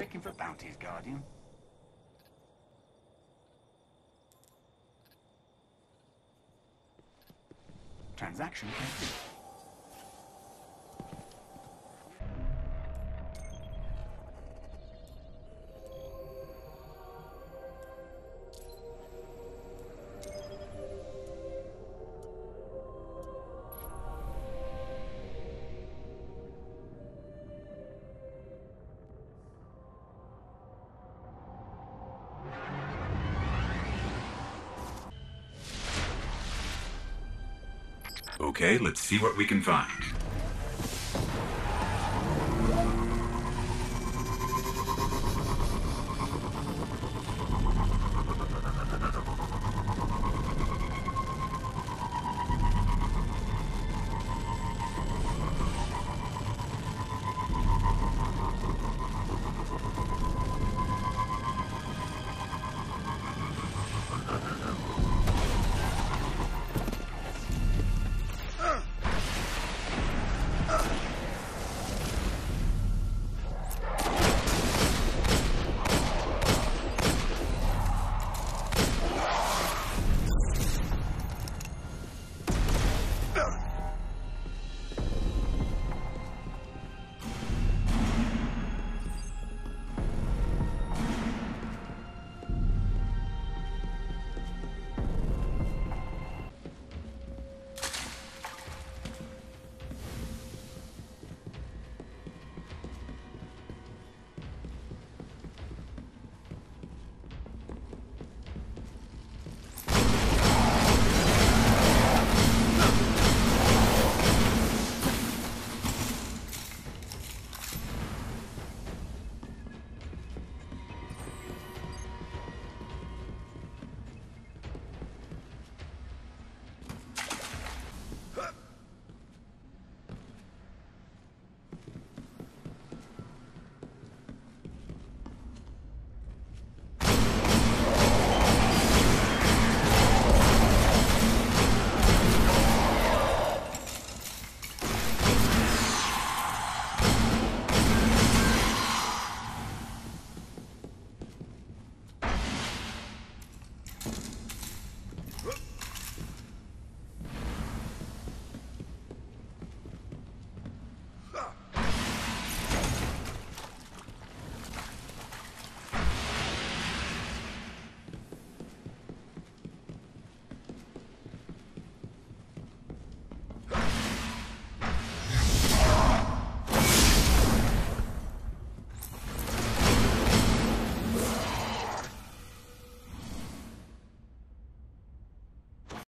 Checking for bounties, Guardian. Transaction complete. Okay, let's see what we can find.